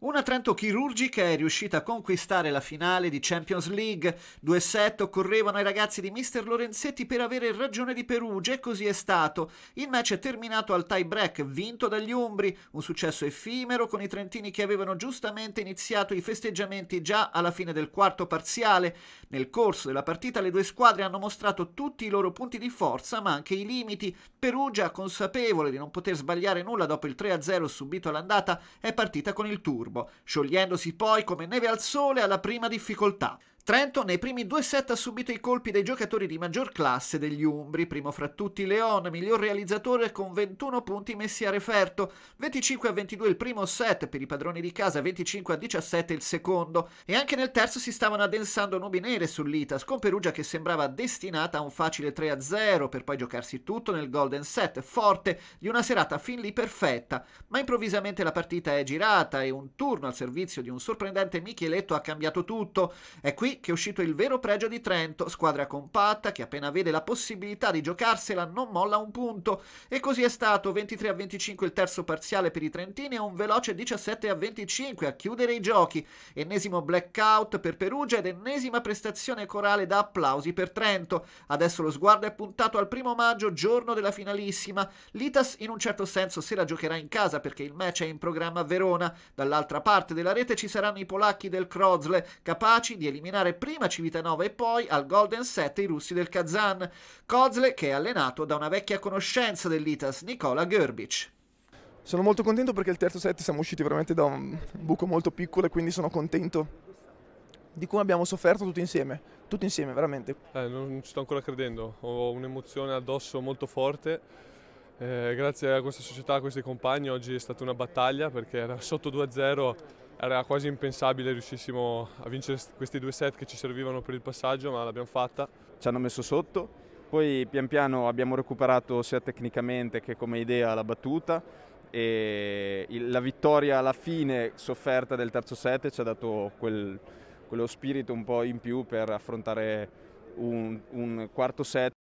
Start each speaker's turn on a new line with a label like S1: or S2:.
S1: Una Trento chirurgica è riuscita a conquistare la finale di Champions League. Due set occorrevano ai ragazzi di Mister Lorenzetti per avere ragione di Perugia e così è stato. Il match è terminato al tie break vinto dagli Umbri, un successo effimero con i trentini che avevano giustamente iniziato i festeggiamenti già alla fine del quarto parziale. Nel corso della partita le due squadre hanno mostrato tutti i loro punti di forza ma anche i limiti. Perugia, consapevole di non poter sbagliare nulla dopo il 3-0 subito all'andata, è partita con il tour turbo, sciogliendosi poi come neve al sole alla prima difficoltà. Trento nei primi due set ha subito i colpi dei giocatori di maggior classe degli Umbri, primo fra tutti Leon, miglior realizzatore con 21 punti messi a referto, 25 a 22 il primo set per i padroni di casa, 25 a 17 il secondo, e anche nel terzo si stavano addensando nubi nere sull'Itas, con Perugia che sembrava destinata a un facile 3 a 0 per poi giocarsi tutto nel golden set, forte di una serata fin lì perfetta, ma improvvisamente la partita è girata e un turno al servizio di un sorprendente Micheletto ha cambiato tutto. È qui che è uscito il vero pregio di Trento, squadra compatta che appena vede la possibilità di giocarsela non molla un punto. E così è stato 23 a 25 il terzo parziale per i trentini e un veloce 17 a 25 a chiudere i giochi. Ennesimo blackout per Perugia ed ennesima prestazione corale da applausi per Trento. Adesso lo sguardo è puntato al primo maggio, giorno della finalissima. L'Itas in un certo senso se la giocherà in casa perché il match è in programma a Verona. Dall'altra parte della rete ci saranno i polacchi del Krozle, capaci di eliminare affrontare prima Civitanova e poi al Golden Set i russi del Kazan. Kozle che è allenato da una vecchia conoscenza dell'Itas, Nicola Gerbic.
S2: Sono molto contento perché il terzo set siamo usciti veramente da un buco molto piccolo e quindi sono contento di come abbiamo sofferto tutti insieme, tutti insieme veramente.
S3: Eh, non ci sto ancora credendo, ho un'emozione addosso molto forte. Eh, grazie a questa società, a questi compagni, oggi è stata una battaglia perché era sotto 2-0 era quasi impensabile riuscissimo a vincere questi due set che ci servivano per il passaggio, ma l'abbiamo fatta.
S4: Ci hanno messo sotto, poi pian piano abbiamo recuperato sia tecnicamente che come idea la battuta e la vittoria alla fine sofferta del terzo set ci ha dato quel, quello spirito un po' in più per affrontare un, un quarto set